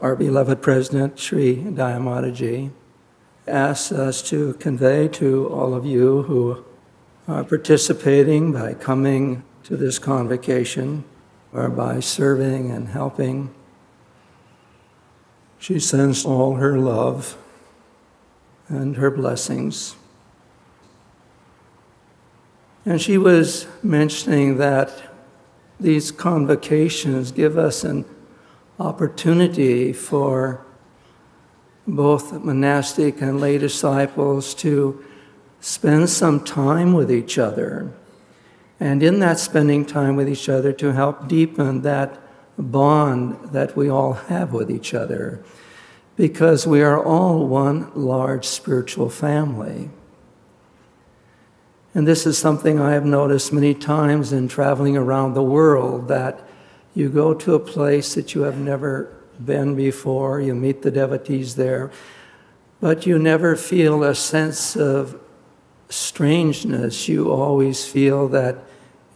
our beloved President, Sri Dayamataji, asks us to convey to all of you who are participating by coming to this convocation or by serving and helping. She sends all her love and her blessings. And she was mentioning that these convocations give us an opportunity for both monastic and lay disciples to spend some time with each other. And in that spending time with each other, to help deepen that bond that we all have with each other. Because we are all one large spiritual family. And this is something I have noticed many times in traveling around the world that you go to a place that you have never been before, you meet the devotees there, but you never feel a sense of strangeness. You always feel that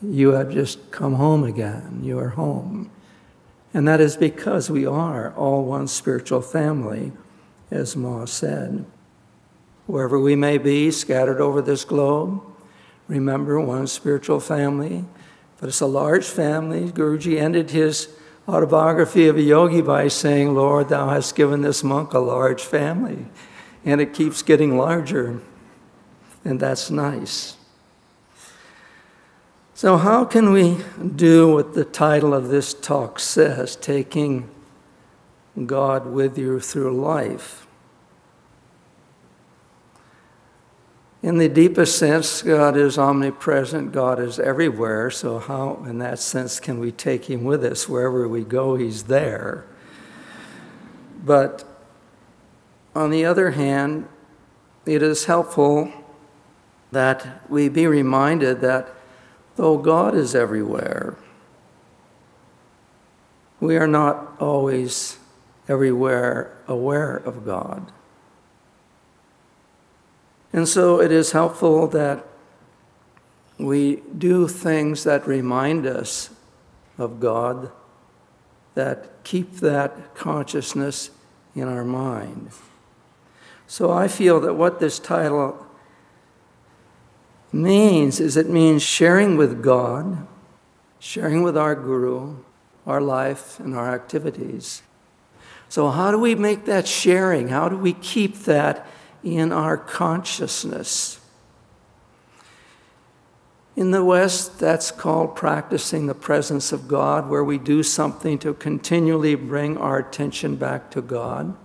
you have just come home again. You are home. And that is because we are all one spiritual family, as Ma said. Wherever we may be, scattered over this globe, remember one spiritual family. But it's a large family. Guruji ended his autobiography of a yogi by saying, Lord, thou hast given this monk a large family. And it keeps getting larger. And that's nice. So, how can we do what the title of this talk says taking God with you through life? In the deepest sense, God is omnipresent, God is everywhere. So, how, in that sense, can we take Him with us? Wherever we go, He's there. But on the other hand, it is helpful that we be reminded that though God is everywhere, we are not always everywhere aware of God. And so it is helpful that we do things that remind us of God, that keep that consciousness in our mind. So I feel that what this title means is it means sharing with God, sharing with our Guru, our life and our activities. So, how do we make that sharing? How do we keep that in our consciousness. In the West, that's called practicing the presence of God, where we do something to continually bring our attention back to God.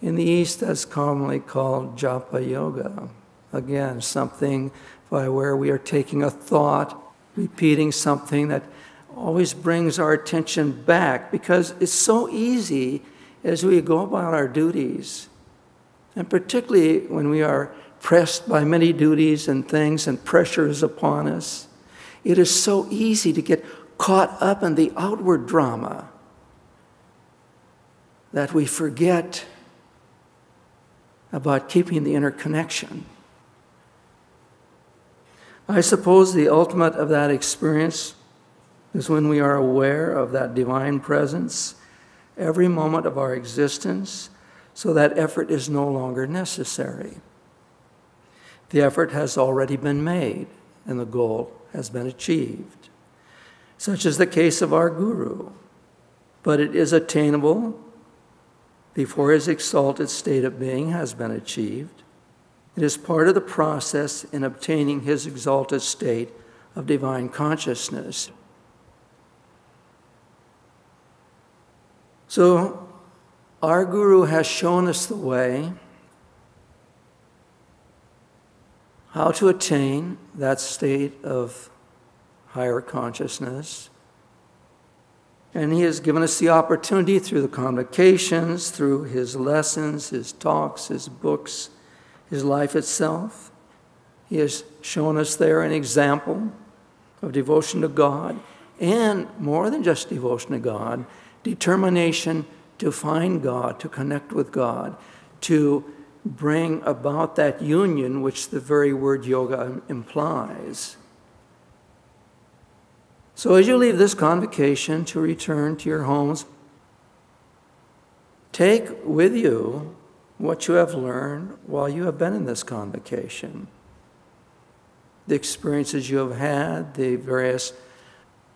In the East, that's commonly called japa yoga. Again, something by where we are taking a thought, repeating something that always brings our attention back because it's so easy as we go about our duties and particularly when we are pressed by many duties and things and pressures upon us, it is so easy to get caught up in the outward drama that we forget about keeping the inner connection. I suppose the ultimate of that experience is when we are aware of that divine presence every moment of our existence so that effort is no longer necessary. The effort has already been made and the goal has been achieved. Such is the case of our Guru, but it is attainable before his exalted state of being has been achieved. It is part of the process in obtaining his exalted state of divine consciousness. So, our Guru has shown us the way how to attain that state of higher consciousness. And he has given us the opportunity through the convocations, through his lessons, his talks, his books, his life itself. He has shown us there an example of devotion to God, and more than just devotion to God, determination to find God, to connect with God, to bring about that union which the very word yoga implies. So, as you leave this convocation to return to your homes, take with you what you have learned while you have been in this convocation. The experiences you have had, the various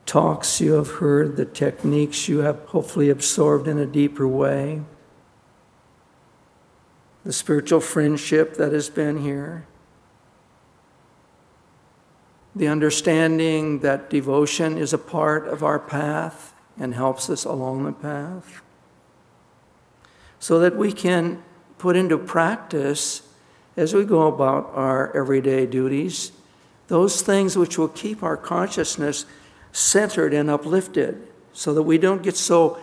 talks you have heard, the techniques you have hopefully absorbed in a deeper way, the spiritual friendship that has been here, the understanding that devotion is a part of our path and helps us along the path, so that we can put into practice as we go about our everyday duties those things which will keep our consciousness centered and uplifted so that we don't get so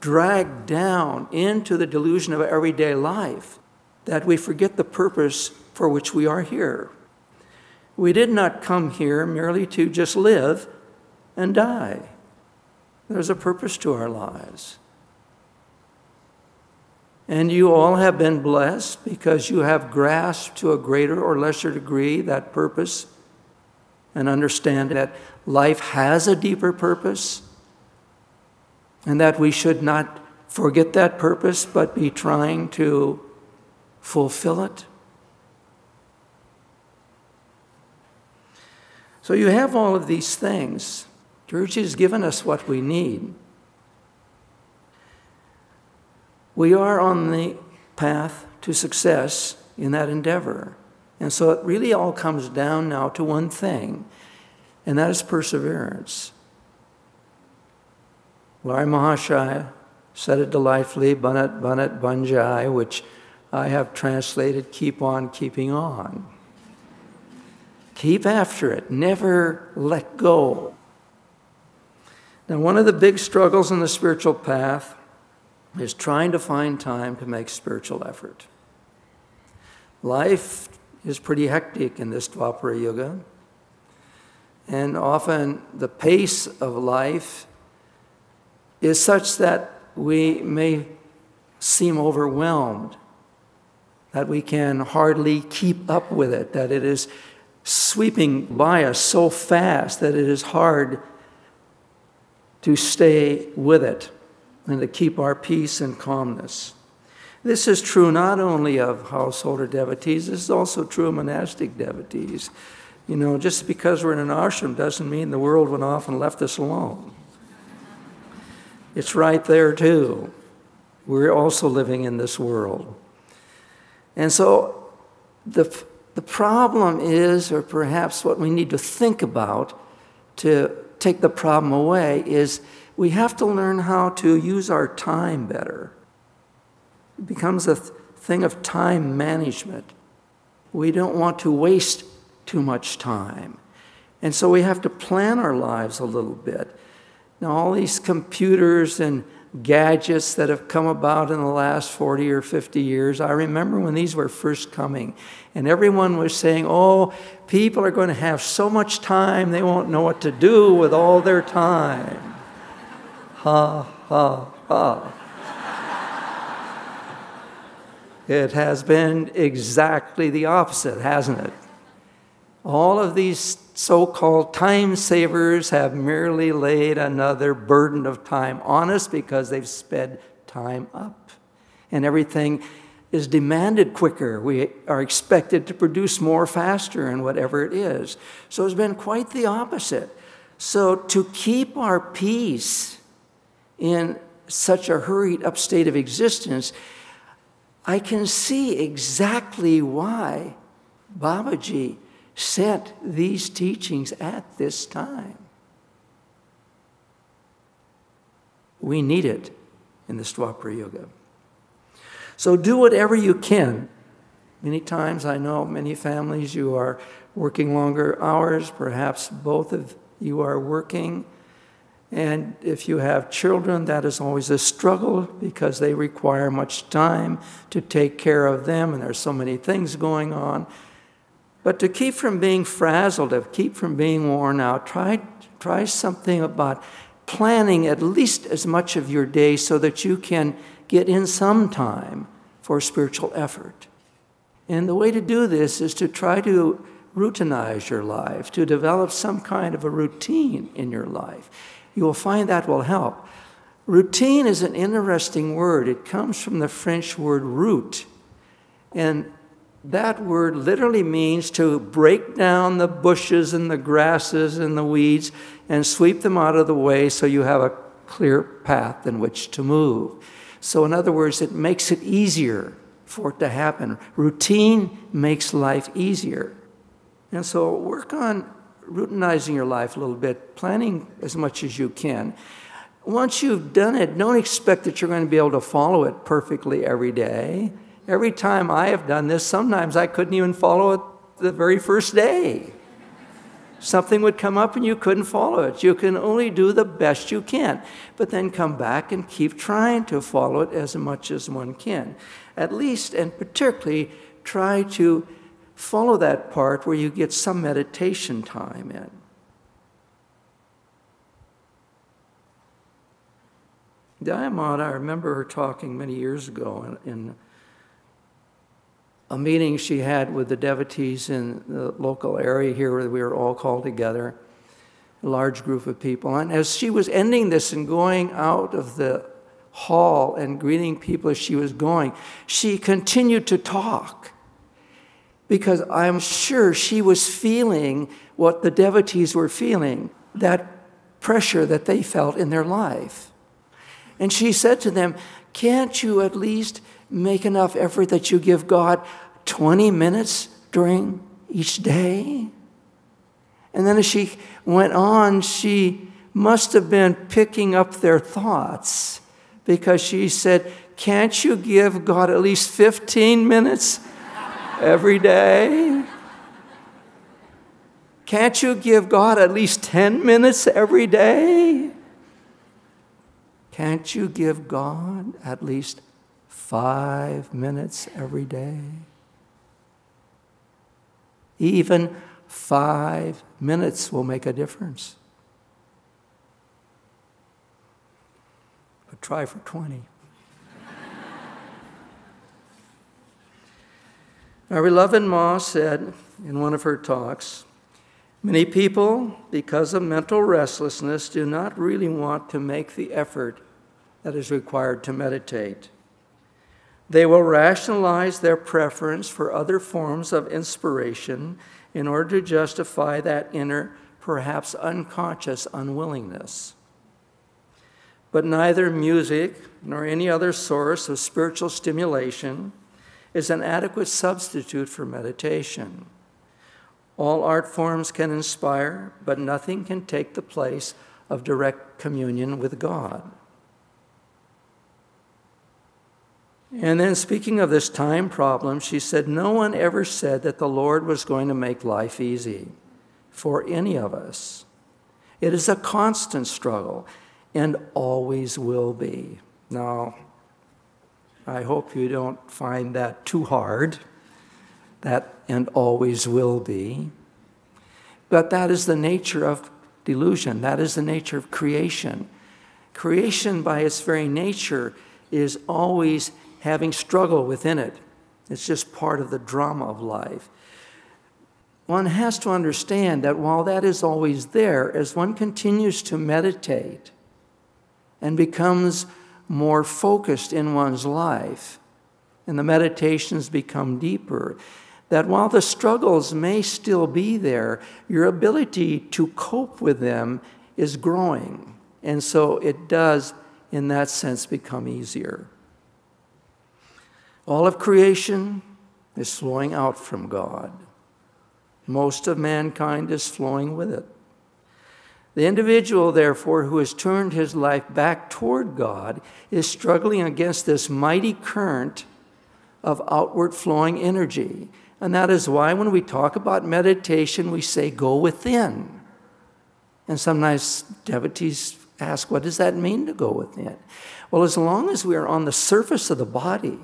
dragged down into the delusion of everyday life that we forget the purpose for which we are here. We did not come here merely to just live and die. There's a purpose to our lives. And you all have been blessed because you have grasped to a greater or lesser degree that purpose and understand that life has a deeper purpose and that we should not forget that purpose but be trying to fulfill it. So you have all of these things. Church has given us what we need. We are on the path to success in that endeavor. And so it really all comes down now to one thing, and that is perseverance. Lahiri Mahasaya said it delightfully, Banat, Banat, Ban jai, which I have translated keep on keeping on. Keep after it, never let go. Now, one of the big struggles in the spiritual path is trying to find time to make spiritual effort. Life is pretty hectic in this Dwapara Yuga. And often the pace of life is such that we may seem overwhelmed, that we can hardly keep up with it, that it is sweeping by us so fast that it is hard to stay with it and to keep our peace and calmness. This is true not only of householder devotees, this is also true of monastic devotees. You know, just because we're in an ashram doesn't mean the world went off and left us alone. It's right there too. We're also living in this world. And so the, the problem is, or perhaps what we need to think about to take the problem away, is we have to learn how to use our time better. It becomes a th- thing of time management. We don't want to waste too much time. And so we have to plan our lives a little bit. Now, all these computers and gadgets that have come about in the last 40 or 50 years, I remember when these were first coming, and everyone was saying, Oh, people are going to have so much time, they won't know what to do with all their time. Ha, ha, ha. It has been exactly the opposite, hasn't it? All of these so called time savers have merely laid another burden of time on us because they've sped time up. And everything is demanded quicker. We are expected to produce more faster and whatever it is. So it's been quite the opposite. So to keep our peace in such a hurried up state of existence I can see exactly why Babaji sent these teachings at this time. We need it in the Dwapara Yuga. So do whatever you can. Many times I know many families you are working longer hours, perhaps both of you are working and if you have children, that is always a struggle because they require much time to take care of them, and there's so many things going on. But to keep from being frazzled, to keep from being worn out, try, try something about planning at least as much of your day so that you can get in some time for spiritual effort. And the way to do this is to try to routinize your life, to develop some kind of a routine in your life you will find that will help. Routine is an interesting word. It comes from the French word route. And that word literally means to break down the bushes and the grasses and the weeds and sweep them out of the way so you have a clear path in which to move. So, in other words, it makes it easier for it to happen. Routine makes life easier. And so, work on routinizing your life a little bit, planning as much as you can. Once you've done it, don't expect that you're going to be able to follow it perfectly every day. Every time I have done this, sometimes I couldn't even follow it the very first day. Something would come up and you couldn't follow it. You can only do the best you can, but then come back and keep trying to follow it as much as one can. At least, and particularly, try to follow that part where you get some meditation time in. Daya Ma, I remember her talking many years ago in, in a meeting she had with the devotees in the local area here where we were all called together, a large group of people. And as she was ending this and going out of the hall and greeting people as she was going, she continued to talk because I'm sure she was feeling what the devotees were feeling that pressure that they felt in their life. And she said to them, Can't you at least make enough effort that you give God 20 minutes during each day? And then as she went on, she must have been picking up their thoughts because she said, Can't you give God at least 15 minutes every day? Can't you give God at least 10 minutes every day? Can't you give God at least five minutes every day? Even five minutes will make a difference. But try for 20. Our beloved Ma said in one of her talks Many people, because of mental restlessness, do not really want to make the effort that is required to meditate. They will rationalize their preference for other forms of inspiration in order to justify that inner, perhaps unconscious unwillingness. But neither music nor any other source of spiritual stimulation is an adequate substitute for meditation. All art forms can inspire, but nothing can take the place of direct communion with God. And then, speaking of this time problem, she said, No one ever said that the Lord was going to make life easy for any of us. It is a constant struggle and always will be. Now, I hope you don't find that too hard, that and always will be. But that is the nature of delusion, that is the nature of creation. Creation, by its very nature, is always having struggle within it. It's just part of the drama of life. One has to understand that while that is always there, as one continues to meditate and becomes more focused in one's life, and the meditations become deeper, that while the struggles may still be there, your ability to cope with them is growing. And so it does, in that sense, become easier. All of creation is flowing out from God. Most of mankind is flowing with it. The individual, therefore, who has turned his life back toward God is struggling against this mighty current of outward flowing energy. And that is why when we talk about meditation, we say, go within. And sometimes devotees ask, what does that mean to go within? Well, as long as we are on the surface of the body,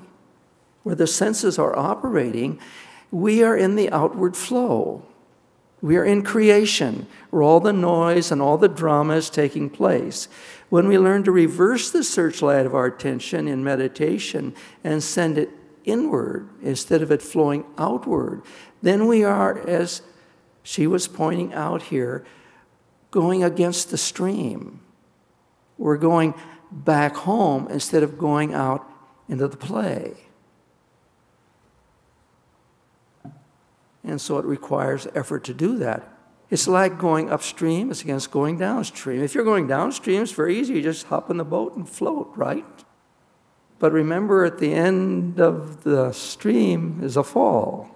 where the senses are operating, we are in the outward flow. We are in creation, where all the noise and all the drama is taking place. When we learn to reverse the searchlight of our attention in meditation and send it inward instead of it flowing outward, then we are, as she was pointing out here, going against the stream. We're going back home instead of going out into the play. And so it requires effort to do that. It's like going upstream, it's against going downstream. If you're going downstream, it's very easy. You just hop in the boat and float, right? But remember, at the end of the stream is a fall,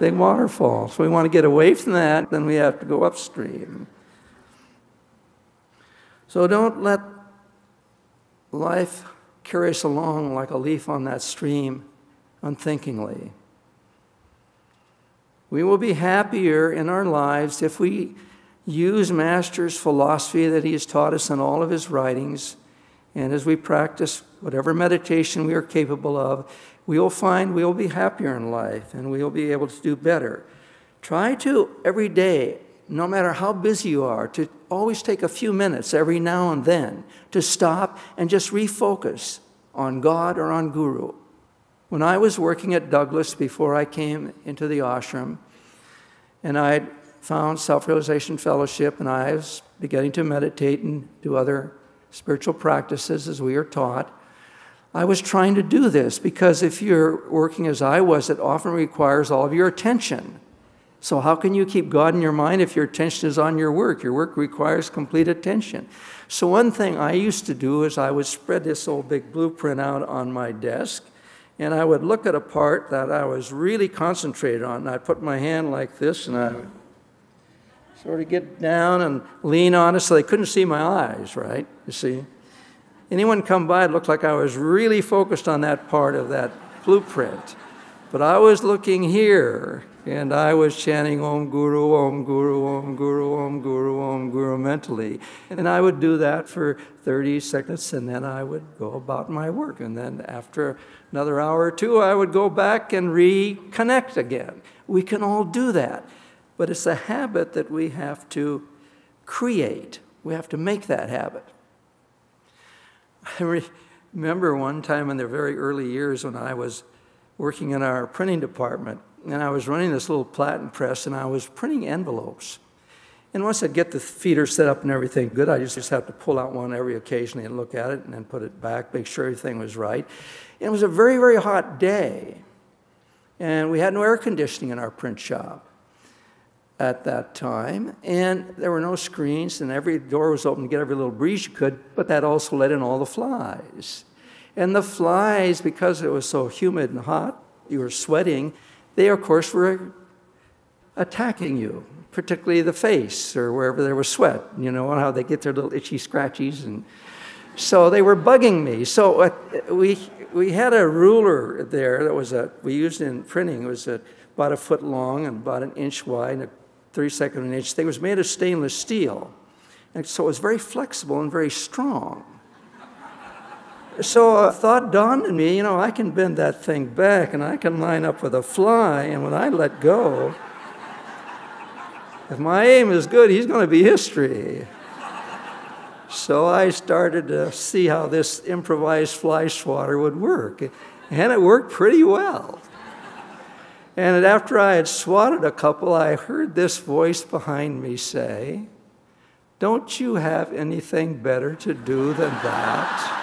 big waterfall. So we want to get away from that, then we have to go upstream. So don't let life carry us along like a leaf on that stream unthinkingly. We will be happier in our lives if we use Master's philosophy that he has taught us in all of his writings. And as we practice whatever meditation we are capable of, we will find we will be happier in life and we will be able to do better. Try to every day, no matter how busy you are, to always take a few minutes every now and then to stop and just refocus on God or on Guru. When I was working at Douglas before I came into the ashram, and I found self realization fellowship, and I was beginning to meditate and do other spiritual practices as we are taught. I was trying to do this because if you're working as I was, it often requires all of your attention. So, how can you keep God in your mind if your attention is on your work? Your work requires complete attention. So, one thing I used to do is I would spread this old big blueprint out on my desk, and I would look at a part that I was really concentrated on. And I'd put my hand like this, and I would sort of get down and lean on it so they couldn't see my eyes, right? You see? Anyone come by, it looked like I was really focused on that part of that blueprint. But I was looking here, and I was chanting Om Guru, Om Guru, Om Guru, Om Guru, Om Guru mentally. And I would do that for 30 seconds, and then I would go about my work. And then after another hour or two, I would go back and reconnect again. We can all do that. But it's a habit that we have to create. We have to make that habit. I remember one time in the very early years when I was working in our printing department, and I was running this little platen press, and I was printing envelopes. And once I'd get the feeder set up and everything good, I just have to pull out one every occasionally and look at it and then put it back, make sure everything was right. And it was a very, very hot day. And we had no air conditioning in our print shop at that time. And there were no screens, and every door was open to get every little breeze you could, but that also let in all the flies. And the flies, because it was so humid and hot, you were sweating, they, of course, were attacking you, particularly the face or wherever there was sweat. You know how they get their little itchy scratchies. And so they were bugging me. So uh, we, we had a ruler there that was a, we used in printing. It was a, about a foot long and about an inch wide and a 32nd of an inch. thing. It was made of stainless steel. And so it was very flexible and very strong. So a thought dawned on me, you know, I can bend that thing back and I can line up with a fly, and when I let go, if my aim is good, he's going to be history. So I started to see how this improvised fly swatter would work, and it worked pretty well. And after I had swatted a couple, I heard this voice behind me say, Don't you have anything better to do than that?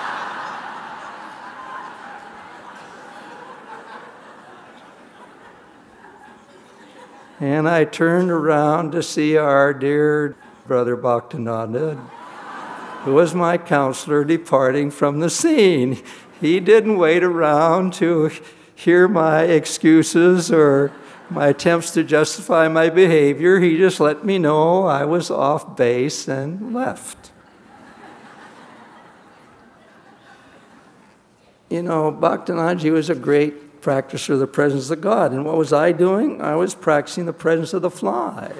And I turned around to see our dear brother Bhaktananda, who was my counselor, departing from the scene. He didn't wait around to hear my excuses or my attempts to justify my behavior. He just let me know I was off base and left. you know, Bhaktanandaji was a great practicer of the presence of God. And what was I doing? I was practicing the presence of the flies.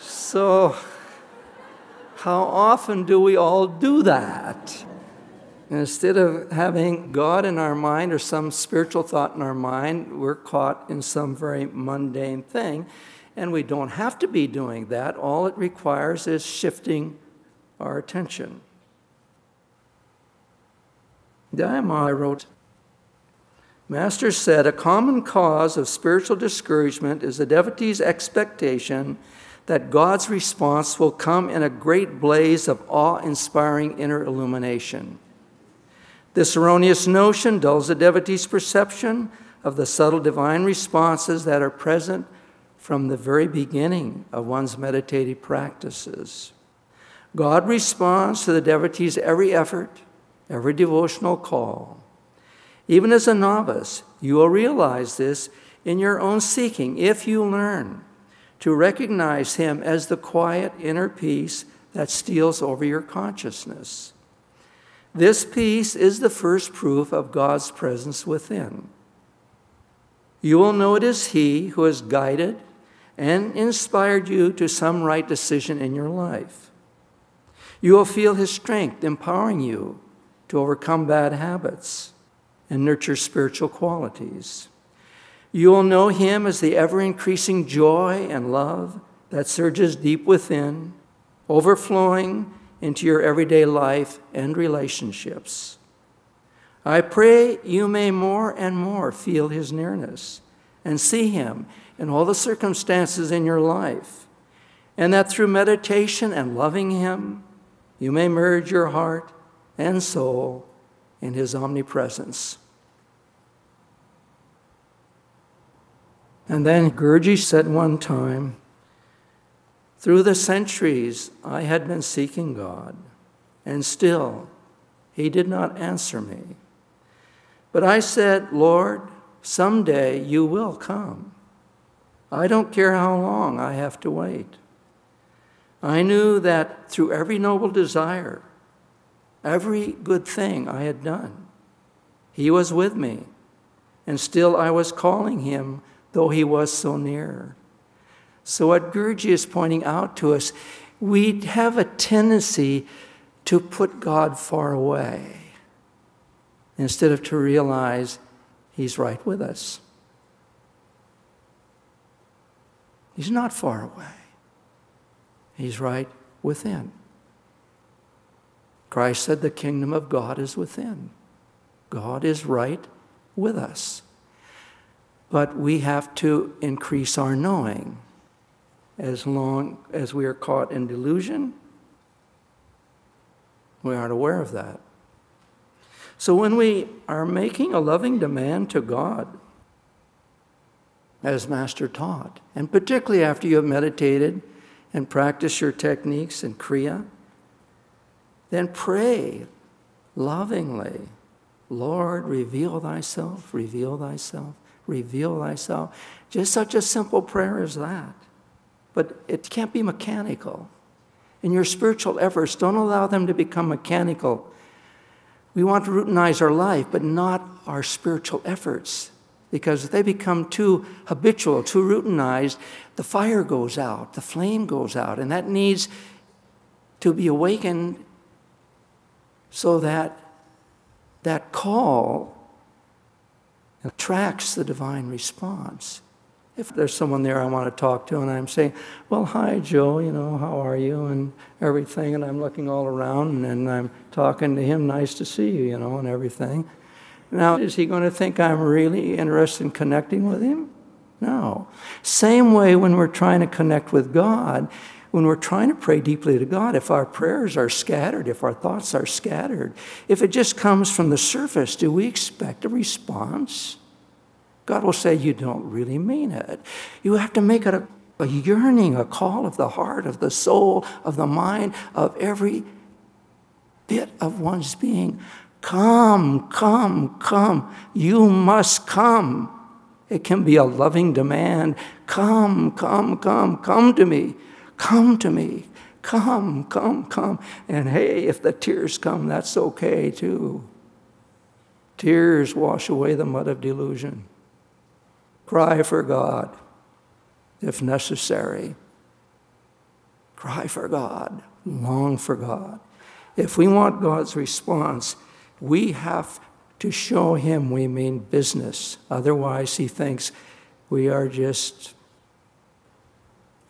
so, how often do we all do that? instead of having God in our mind or some spiritual thought in our mind, we're caught in some very mundane thing. And we don't have to be doing that. All it requires is shifting our attention. Daya Ma wrote, Master said a common cause of spiritual discouragement is the devotee's expectation that God's response will come in a great blaze of awe inspiring inner illumination. This erroneous notion dulls the devotee's perception of the subtle divine responses that are present from the very beginning of one's meditative practices. God responds to the devotee's every effort, every devotional call. Even as a novice, you will realize this in your own seeking if you learn to recognize Him as the quiet inner peace that steals over your consciousness. This peace is the first proof of God's presence within. You will know it is He who has guided and inspired you to some right decision in your life. You will feel His strength empowering you to overcome bad habits and nurture spiritual qualities. You will know Him as the ever increasing joy and love that surges deep within, overflowing into your everyday life and relationships. I pray you may more and more feel His nearness and see Him in all the circumstances in your life, and that through meditation and loving Him, you may merge your heart and soul in His omnipresence. And then Guruji said one time, through the centuries, I had been seeking God, and still, He did not answer me. But I said, Lord, someday you will come. I don't care how long I have to wait. I knew that through every noble desire, every good thing I had done, He was with me, and still I was calling Him, though He was so near. So, what Guruji is pointing out to us, we have a tendency to put God far away instead of to realize He's right with us. He's not far away, He's right within. Christ said the kingdom of God is within. God is right with us. But we have to increase our knowing. As long as we are caught in delusion, we aren't aware of that. So when we are making a loving demand to God, as Master taught. And particularly after you have meditated and practiced your techniques in Kriya, then pray lovingly Lord, reveal thyself, reveal thyself, reveal thyself. Just such a simple prayer as that. But it can't be mechanical. In your spiritual efforts, don't allow them to become mechanical. We want to routinize our life, but not our spiritual efforts because if they become too habitual, too routinized, the fire goes out, the flame goes out, and that needs to be awakened so that that call attracts the divine response. If there's someone there I want to talk to and I'm saying, Well, hi, Joe, you know, how are you? and everything, and I'm looking all around and I'm talking to him, nice to see you, you know, and everything. Now, is he going to think I'm really interested in connecting with him? No. Same way when we're trying to connect with God, when we're trying to pray deeply to God, if our prayers are scattered, if our thoughts are scattered, if it just comes from the surface, do we expect a response? God will say, You don't really mean it. You have to make it a, a yearning, a call of the heart, of the soul, of the mind, of every bit of one's being. Come, come, come. You must come. It can be a loving demand. Come, come, come, come to me. Come to me. Come, come, come. And hey, if the tears come, that's okay too. Tears wash away the mud of delusion. Cry for God if necessary. Cry for God. Long for God. If we want God's response, we have to show him we mean business. Otherwise, he thinks we are just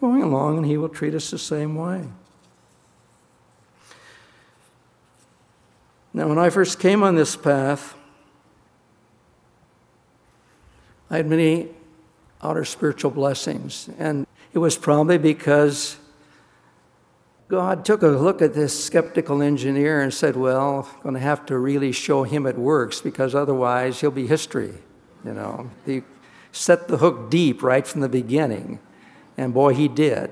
going along and he will treat us the same way. Now, when I first came on this path, I had many outer spiritual blessings. And it was probably because God took a look at this skeptical engineer and said, Well, I'm going to have to really show him it works because otherwise he'll be history. You know, he set the hook deep right from the beginning. And boy, he did.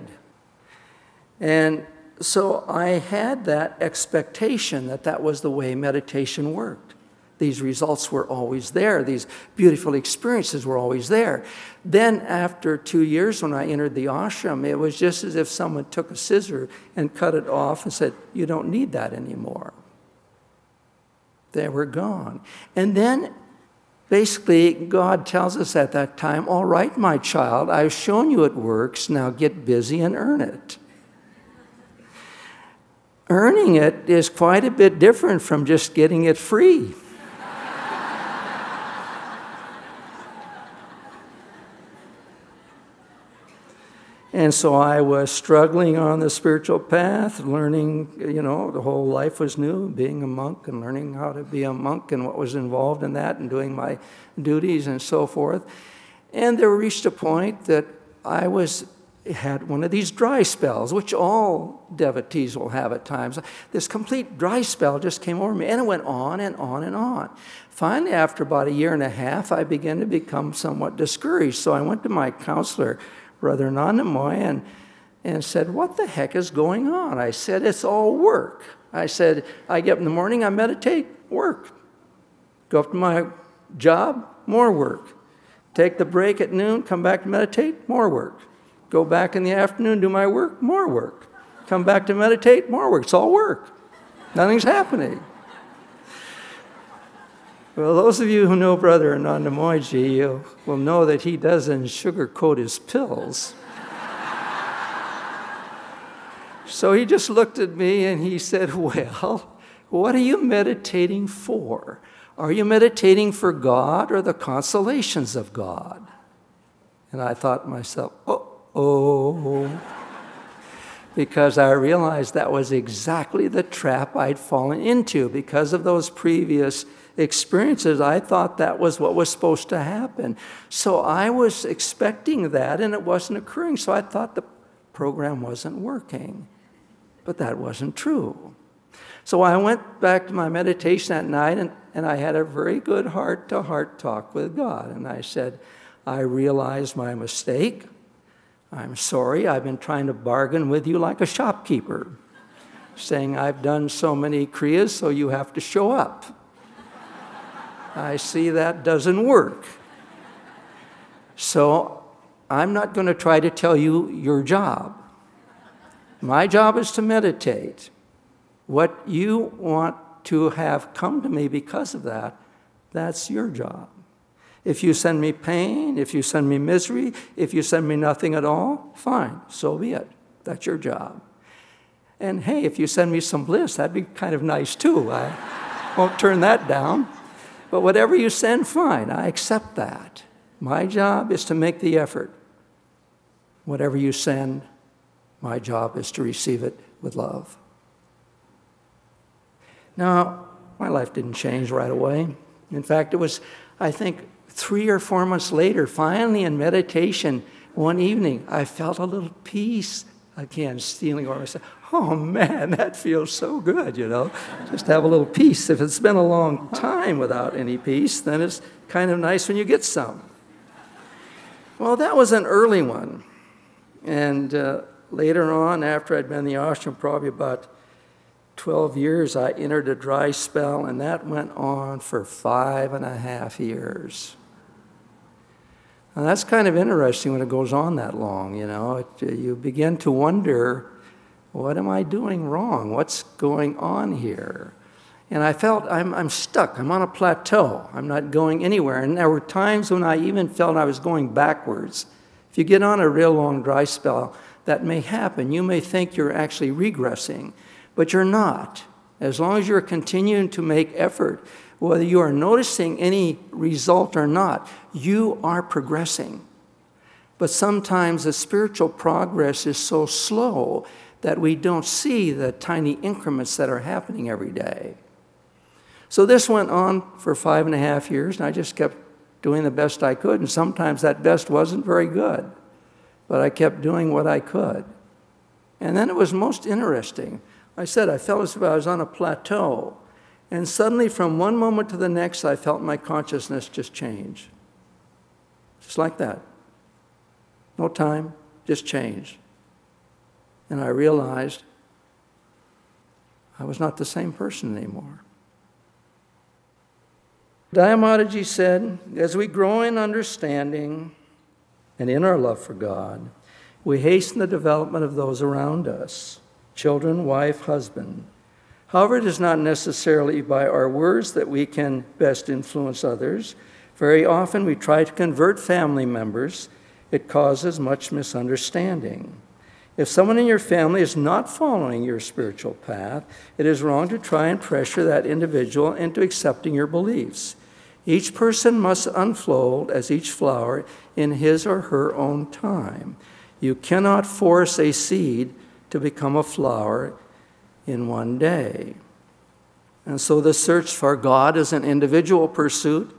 And so I had that expectation that that was the way meditation worked. These results were always there. These beautiful experiences were always there. Then, after two years, when I entered the ashram, it was just as if someone took a scissor and cut it off and said, You don't need that anymore. They were gone. And then, basically, God tells us at that time, All right, my child, I've shown you it works. Now get busy and earn it earning it is quite a bit different from just getting it free. And so I was struggling on the spiritual path, learning, you know, the whole life was new, being a monk and learning how to be a monk and what was involved in that and doing my duties and so forth. And there reached a point that I was had one of these dry spells, which all devotees will have at times. This complete dry spell just came over me, and it went on and on and on. Finally, after about a year and a half, I began to become somewhat discouraged. So I went to my counselor, Brother Anandamoy, and, and said, What the heck is going on? I said, It's all work. I said, I get up in the morning, I meditate, work. Go up to my job, more work. Take the break at noon, come back to meditate, more work Go back in the afternoon, do my work, more work. Come back to meditate, more work. It's all work. Nothing's happening. Well, those of you who know Brother Anandamoyji, you will know that he doesn't sugarcoat his pills. so he just looked at me and he said, Well, what are you meditating for? Are you meditating for God or the consolations of God? And I thought to myself, Oh, oh, because I realized that was exactly the trap I'd fallen into because of those previous experiences. I thought that was what was supposed to happen. So I was expecting that and it wasn't occurring. So I thought the program wasn't working. But that wasn't true. So I went back to my meditation that night and, and I had a very good heart to heart talk with God. And I said, I realize my mistake. I'm sorry, I've been trying to bargain with you like a shopkeeper, saying, I've done so many Kriyas, so you have to show up. I see that doesn't work. So I'm not going to try to tell you your job. My job is to meditate. What you want to have come to me because of that, that's your job. If you send me pain, if you send me misery, if you send me nothing at all, fine, so be it. That's your job. And hey, if you send me some bliss, that'd be kind of nice too. I won't turn that down. But whatever you send, fine, I accept that. My job is to make the effort. Whatever you send, my job is to receive it with love. Now, my life didn't change right away. In fact, it was, I think, three or four months later, finally in meditation, one evening, I felt a little peace again stealing said, Oh man, that feels so good, you know, just have a little peace. If it's been a long time without any peace, then it's kind of nice when you get some. Well, that was an early one. And uh, later on, after I'd been in the ashram probably about 12 years, I entered a dry spell, and that went on for five and a half years. And that's kind of interesting when it goes on that long, you know. It, uh, you begin to wonder, what am I doing wrong? What's going on here? And I felt I'm, I'm stuck. I'm on a plateau. I'm not going anywhere. And there were times when I even felt I was going backwards. If you get on a real long dry spell, that may happen. You may think you're actually regressing, but you're not. As long as you're continuing to make effort, whether you are noticing any result or not, you are progressing. But sometimes the spiritual progress is so slow that we don't see the tiny increments that are happening every day. So this went on for five and a half years, and I just kept doing the best I could, and sometimes that best wasn't very good, but I kept doing what I could. And then it was most interesting. I said I felt as if I was on a plateau, and suddenly from one moment to the next, I felt my consciousness just change. Just like that. No time, just change. And I realized I was not the same person anymore. Daya Mataji said, as we grow in understanding and in our love for God, we hasten the development of those around us children, wife, husband. However, it is not necessarily by our words that we can best influence others. Very often we try to convert family members, it causes much misunderstanding. If someone in your family is not following your spiritual path, it is wrong to try and pressure that individual into accepting your beliefs. Each person must unfold as each flower in his or her own time. You cannot force a seed to become a flower in one day. And so the search for God is an individual pursuit.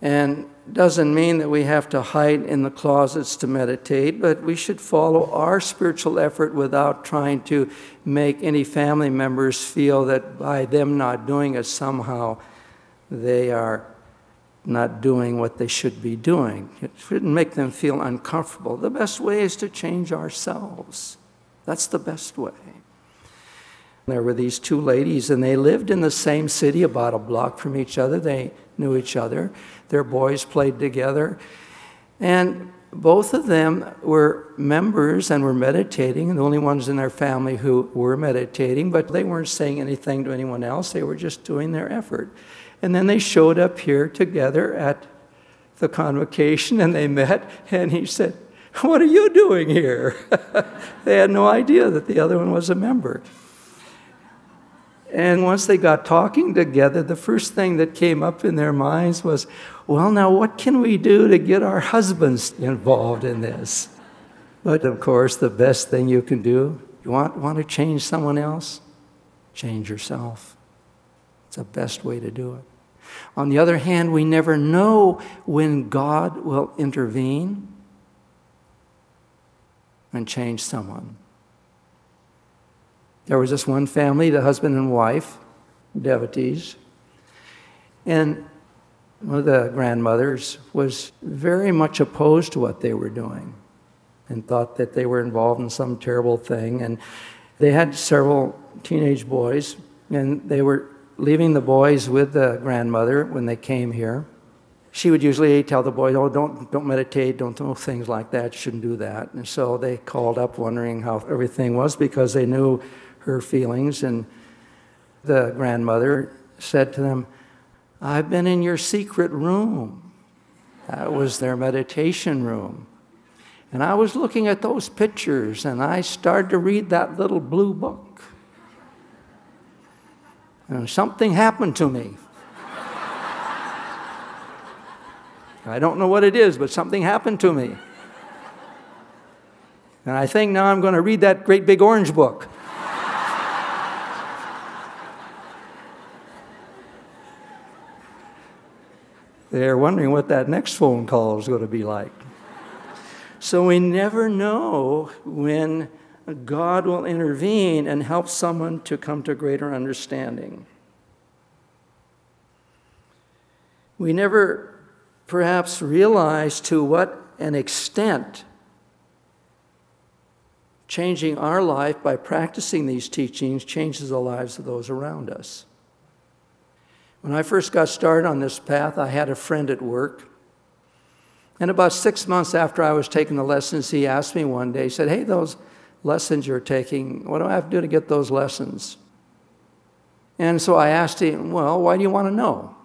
And doesn't mean that we have to hide in the closets to meditate, but we should follow our spiritual effort without trying to make any family members feel that by them not doing it, somehow they are not doing what they should be doing. It shouldn't make them feel uncomfortable. The best way is to change ourselves. That's the best way. There were these two ladies, and they lived in the same city, about a block from each other. They knew each other. Their boys played together. And both of them were members and were meditating, and the only ones in their family who were meditating, but they weren't saying anything to anyone else. They were just doing their effort. And then they showed up here together at the convocation and they met, and he said, What are you doing here? they had no idea that the other one was a member. And once they got talking together, the first thing that came up in their minds was, well, now what can we do to get our husbands involved in this? But of course, the best thing you can do, you want, want to change someone else? Change yourself. It's the best way to do it. On the other hand, we never know when God will intervene and change someone. There was this one family, the husband and wife, devotees, and one of the grandmothers was very much opposed to what they were doing and thought that they were involved in some terrible thing. And they had several teenage boys, and they were leaving the boys with the grandmother when they came here. She would usually tell the boys, "Oh, don't don't meditate, don't do things like that. You shouldn't do that." And so they called up wondering how everything was because they knew her feelings. And the grandmother said to them, I've been in your secret room. That was their meditation room. And I was looking at those pictures and I started to read that little blue book. And something happened to me. I don't know what it is, but something happened to me. And I think now I'm going to read that great big orange book. They're wondering what that next phone call is going to be like. So we never know when God will intervene and help someone to come to greater understanding. We never perhaps realize to what an extent changing our life by practicing these teachings changes the lives of those around us. When I first got started on this path, I had a friend at work. And about six months after I was taking the lessons, he asked me one day, he said, Hey, those lessons you're taking, what do I have to do to get those lessons? And so I asked him, Well, why do you want to know?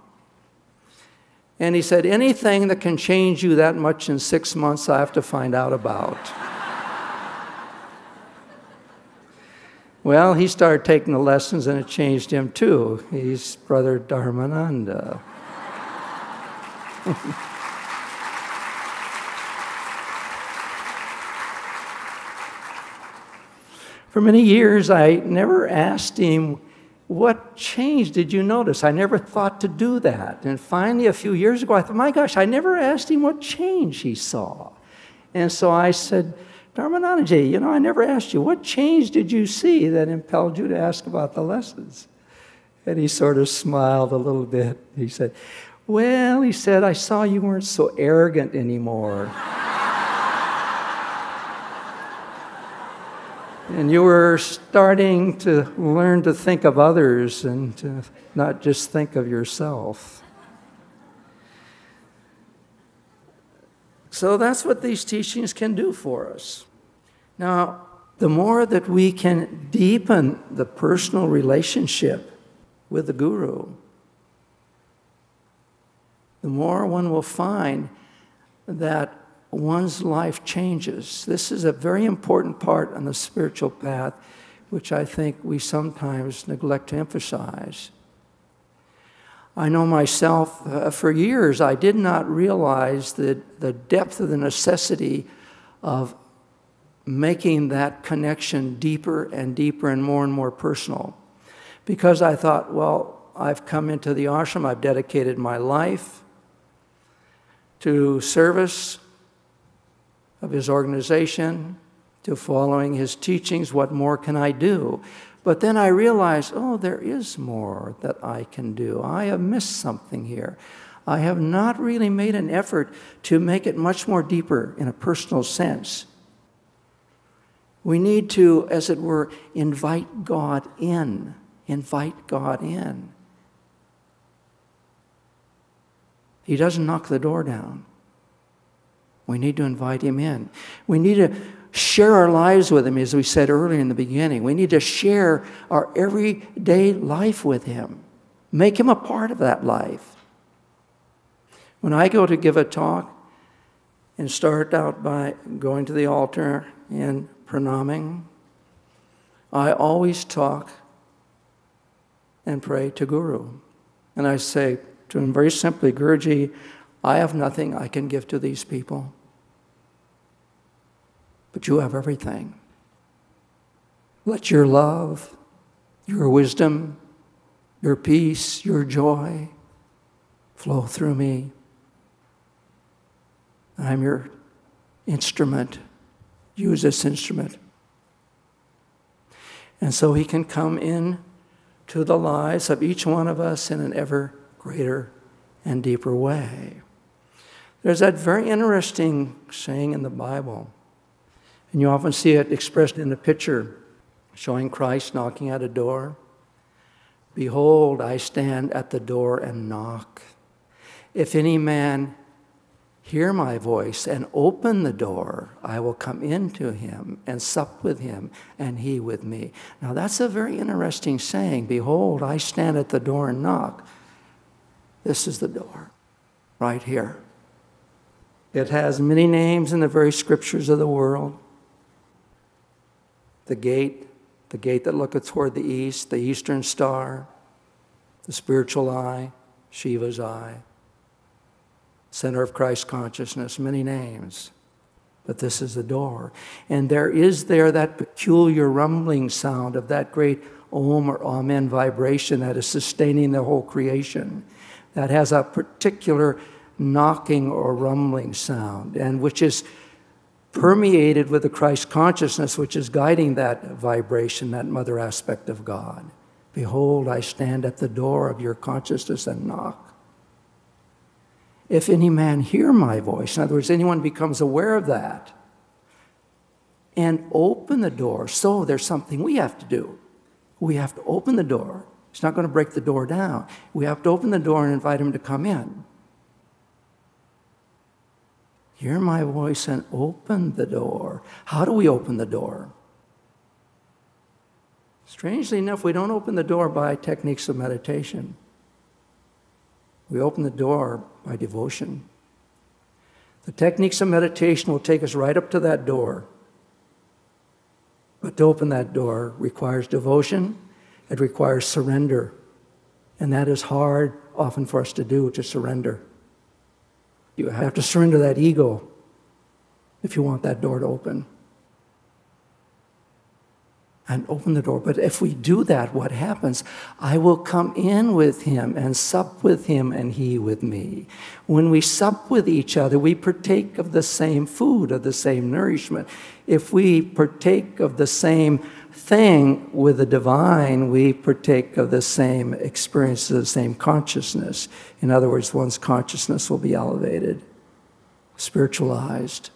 And he said, Anything that can change you that much in six months, I have to find out about. Well, he started taking the lessons and it changed him too. He's Brother Dharmananda. For many years, I never asked him What change did you notice? I never thought to do that. And finally, a few years ago, I thought, My gosh, I never asked him what change he saw. And so I said, Dharmanandaji, you know, I never asked you, what change did you see that impelled you to ask about the lessons? And he sort of smiled a little bit. He said, Well, he said, I saw you weren't so arrogant anymore. and you were starting to learn to think of others and to not just think of yourself. So that's what these teachings can do for us. Now, the more that we can deepen the personal relationship with the Guru, the more one will find that one's life changes. This is a very important part on the spiritual path, which I think we sometimes neglect to emphasize. I know myself, uh, for years, I did not realize the, the depth of the necessity of making that connection deeper and deeper and more and more personal. Because I thought, well, I've come into the ashram, I've dedicated my life to service of his organization, to following his teachings. What more can I do? But then I realized, oh, there is more that I can do. I have missed something here. I have not really made an effort to make it much more deeper in a personal sense. We need to, as it were, invite God in. Invite God in. He doesn't knock the door down. We need to invite Him in. We need to share our lives with Him, as we said earlier in the beginning. We need to share our everyday life with Him, make Him a part of that life. When I go to give a talk and start out by going to the altar and pranaming, I always talk and pray to Guru. And I say to him very simply, Guruji, I have nothing I can give to these people but you have everything. Let your love, your wisdom, your peace, your joy flow through me. I'm your instrument. Use this instrument. And so he can come in to the lives of each one of us in an ever greater and deeper way. There's that very interesting saying in the Bible and you often see it expressed in a picture showing Christ knocking at a door. Behold, I stand at the door and knock. If any man hear my voice and open the door, I will come into him and sup with him and he with me. Now, that's a very interesting saying. Behold, I stand at the door and knock. This is the door, right here. It has many names in the very scriptures of the world the gate, the gate that looketh toward the east, the eastern star, the spiritual eye, Shiva's eye, center of Christ consciousness, many names. But this is the door. And there is there that peculiar rumbling sound of that great Om or Amen vibration that is sustaining the whole creation, that has a particular knocking or rumbling sound, and which is permeated with the Christ consciousness which is guiding that vibration, that mother aspect of God. Behold, I stand at the door of your consciousness and knock. If any man hear my voice, in other words, anyone becomes aware of that, and open the door. So there's something we have to do. We have to open the door. It's not going to break the door down. We have to open the door and invite him to come in. Hear my voice and open the door. How do we open the door? Strangely enough, we don't open the door by techniques of meditation. We open the door by devotion. The techniques of meditation will take us right up to that door. But to open that door requires devotion, it requires surrender. And that is hard often for us to do, to surrender. You have to surrender that ego if you want that door to open. and open the door. But if we do that, what happens? I will come in with him and sup with him and he with me. When we sup with each other, we partake of the same food, of the same nourishment. If we partake of the same thing with the divine, we partake of the same experience, the same consciousness. In other words, one's consciousness will be elevated, spiritualized.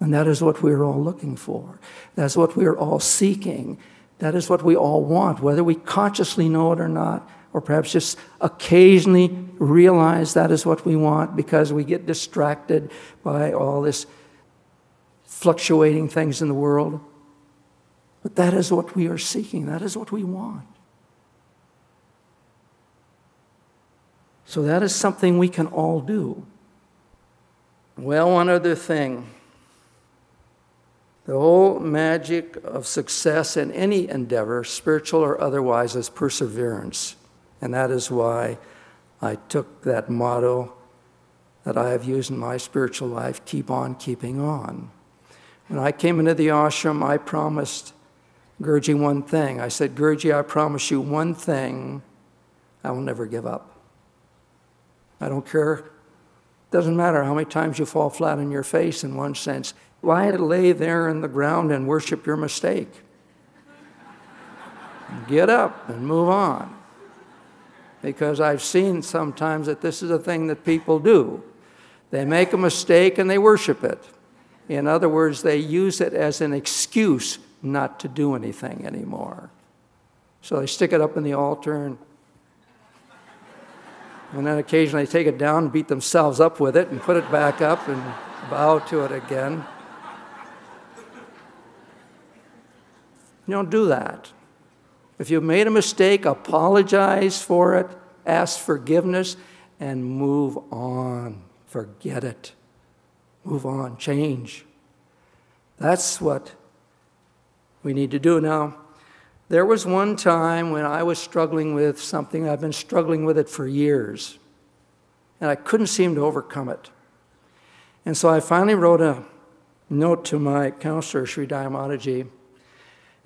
And that is what we're all looking for. That's what we're all seeking. That is what we all want, whether we consciously know it or not, or perhaps just occasionally realize that is what we want because we get distracted by all this fluctuating things in the world. But that is what we are seeking. That is what we want. So that is something we can all do. Well, one other thing. The whole magic of success in any endeavor, spiritual or otherwise, is perseverance. And that is why I took that motto that I have used in my spiritual life keep on keeping on. When I came into the ashram, I promised Guruji one thing. I said, Guruji, I promise you one thing I will never give up. I don't care. Doesn't matter how many times you fall flat on your face in one sense. Why lay there in the ground and worship your mistake? Get up and move on. Because I've seen sometimes that this is a thing that people do. They make a mistake and they worship it. In other words, they use it as an excuse not to do anything anymore. So they stick it up in the altar and, and then occasionally take it down, beat themselves up with it, and put it back up and bow to it again. You don't do that. If you've made a mistake, apologize for it, ask forgiveness, and move on. Forget it. Move on, change. That's what we need to do. Now, there was one time when I was struggling with something, I've been struggling with it for years, and I couldn't seem to overcome it. And so I finally wrote a note to my counselor, Sri Dayamataji,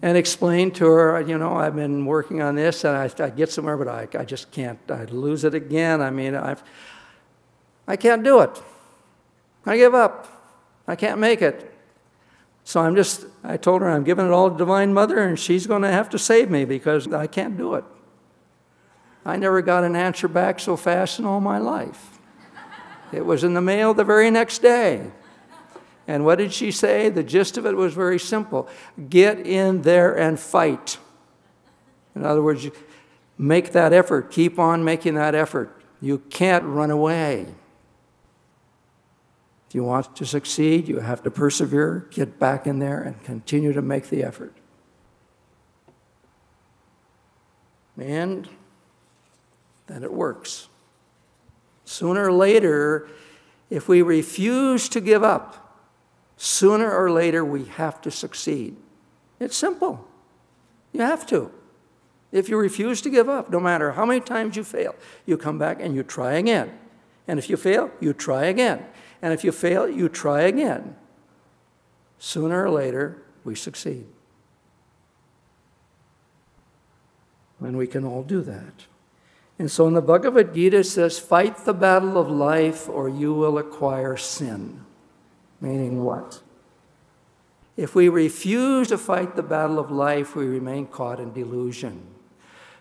and explained to her, you know, I've been working on this and I, I get somewhere, but I, I just can't, I lose it again. I mean, I've, I can't do it. I give up. I can't make it. So I'm just, I told her I'm giving it all to Divine Mother and she's going to have to save me because I can't do it. I never got an answer back so fast in all my life. It was in the mail the very next day. And what did she say? The gist of it was very simple get in there and fight. In other words, make that effort, keep on making that effort. You can't run away. You want to succeed, you have to persevere, get back in there, and continue to make the effort. And then it works. Sooner or later, if we refuse to give up, Sooner or later, we have to succeed. It's simple. You have to. If you refuse to give up, no matter how many times you fail, you come back and you try again. And if you fail, you try again. And if you fail, you try again. Sooner or later, we succeed. And we can all do that. And so in the Bhagavad Gita it says, fight the battle of life or you will acquire sin. Meaning what? If we refuse to fight the battle of life, we remain caught in delusion.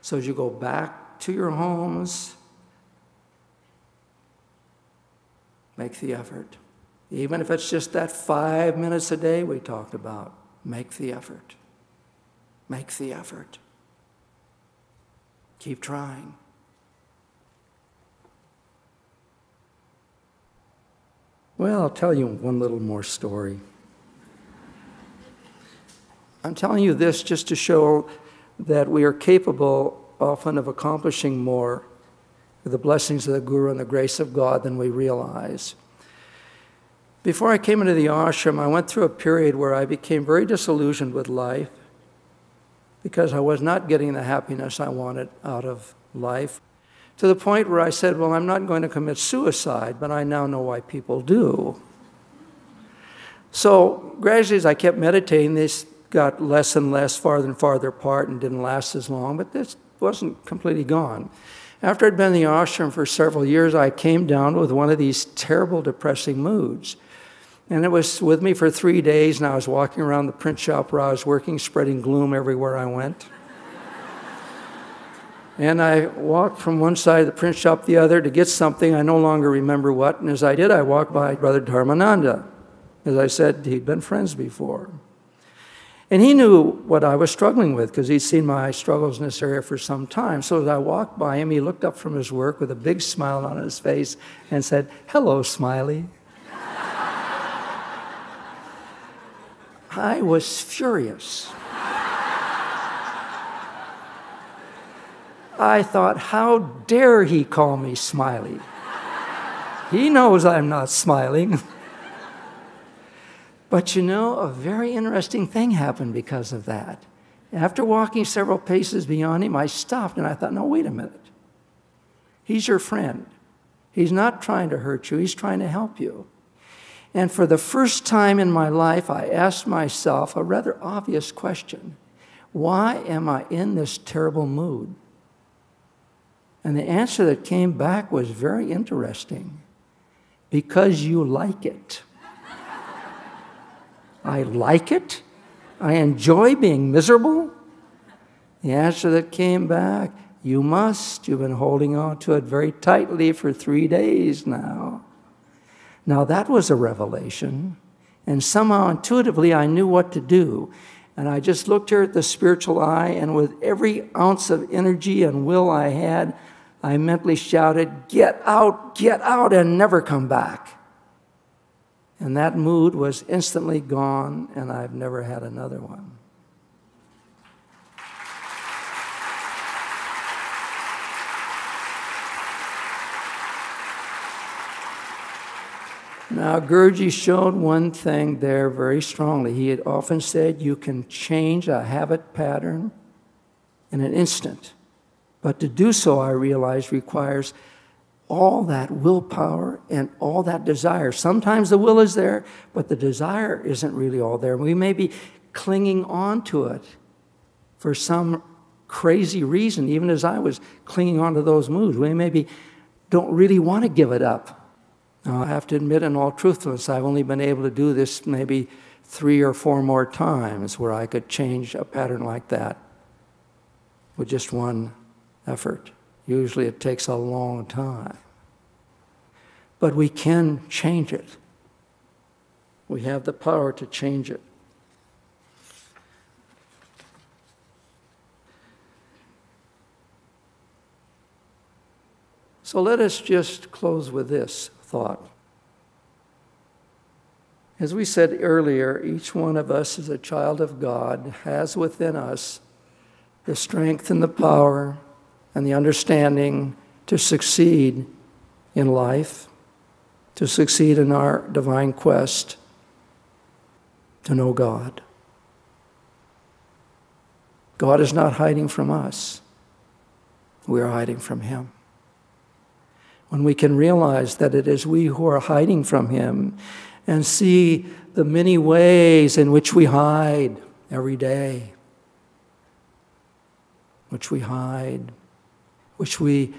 So as you go back to your homes, make the effort. Even if it's just that five minutes a day we talked about, make the effort. Make the effort. Keep trying. Well, I'll tell you one little more story. I'm telling you this just to show that we are capable often of accomplishing more with the blessings of the Guru and the grace of God than we realize. Before I came into the ashram, I went through a period where I became very disillusioned with life because I was not getting the happiness I wanted out of life to the point where I said, Well, I'm not going to commit suicide, but I now know why people do. So, gradually, as I kept meditating, this got less and less, farther and farther apart, and didn't last as long, but this wasn't completely gone. After I'd been in the ashram for several years, I came down with one of these terrible, depressing moods. And it was with me for three days, and I was walking around the print shop where I was working, spreading gloom everywhere I went. and I walked from one side of the print shop to the other to get something, I no longer remember what. And as I did, I walked by Brother Dharmananda. As I said, he'd been friends before. And he knew what I was struggling with because he'd seen my struggles in this area for some time. So as I walked by him, he looked up from his work with a big smile on his face and said, Hello, Smiley. I was furious. I thought, how dare he call me Smiley? He knows I'm not smiling. But you know, a very interesting thing happened because of that. After walking several paces beyond him, I stopped and I thought, no, wait a minute. He's your friend. He's not trying to hurt you, he's trying to help you. And for the first time in my life, I asked myself a rather obvious question Why am I in this terrible mood? And the answer that came back was very interesting because you like it. I like it. I enjoy being miserable. The answer that came back, you must. You've been holding on to it very tightly for three days now. Now, that was a revelation. And somehow intuitively, I knew what to do. And I just looked her at the spiritual eye, and with every ounce of energy and will I had, I mentally shouted, Get out, get out, and never come back. And that mood was instantly gone, and I've never had another one. Now, Guruji showed one thing there very strongly. He had often said you can change a habit pattern in an instant. But to do so, I realized, requires all that willpower and all that desire. Sometimes the will is there, but the desire isn't really all there. We may be clinging on to it for some crazy reason, even as I was clinging on to those moods. We maybe don't really want to give it up. Now, I have to admit, in all truthfulness, I've only been able to do this maybe three or four more times where I could change a pattern like that with just one effort. Usually it takes a long time. But we can change it. We have the power to change it. So let us just close with this thought. As we said earlier, each one of us as a child of God has within us the strength and the power and the understanding to succeed in life, to succeed in our divine quest, to know God. God is not hiding from us, we are hiding from Him. When we can realize that it is we who are hiding from Him and see the many ways in which we hide every day, which we hide which we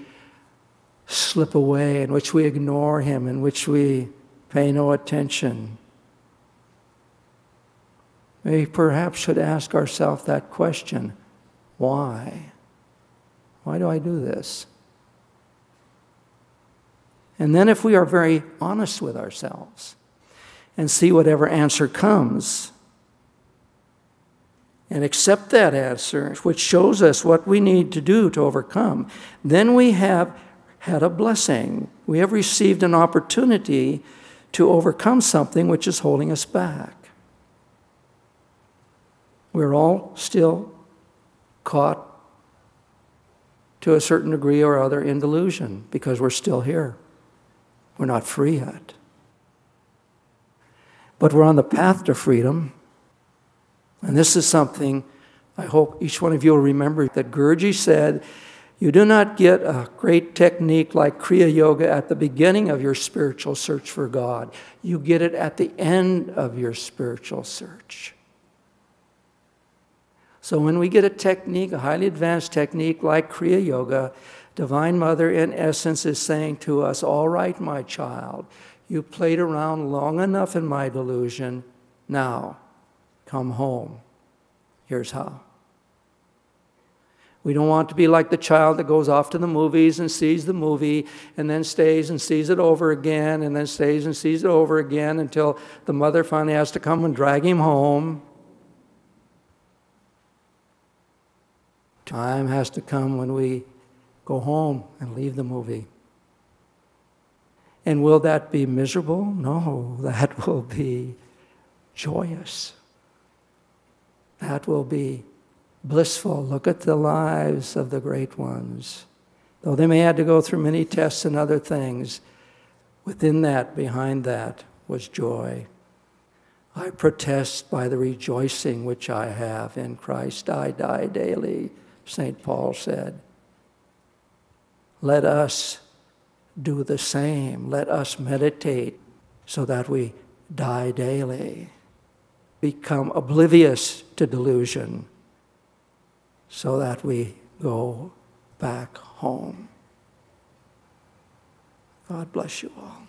slip away, in which we ignore Him, in which we pay no attention. We perhaps should ask ourselves that question why? Why do I do this? And then, if we are very honest with ourselves and see whatever answer comes, and accept that answer, which shows us what we need to do to overcome, then we have had a blessing. We have received an opportunity to overcome something which is holding us back. We're all still caught to a certain degree or other in delusion because we're still here. We're not free yet. But we're on the path to freedom and this is something I hope each one of you will remember that Guruji said you do not get a great technique like Kriya Yoga at the beginning of your spiritual search for God. You get it at the end of your spiritual search. So when we get a technique, a highly advanced technique like Kriya Yoga, Divine Mother in essence is saying to us, All right, my child, you played around long enough in my delusion. Now, come home. Here's how. We don't want to be like the child that goes off to the movies and sees the movie and then stays and sees it over again and then stays and sees it over again until the mother finally has to come and drag him home. Time has to come when we go home and leave the movie. And will that be miserable? No, that will be joyous. That will be blissful. Look at the lives of the great ones. Though they may have to go through many tests and other things, within that, behind that, was joy. I protest by the rejoicing which I have in Christ. I die daily, St. Paul said. Let us do the same. Let us meditate so that we die daily, become oblivious to delusion so that we go back home. God bless you all.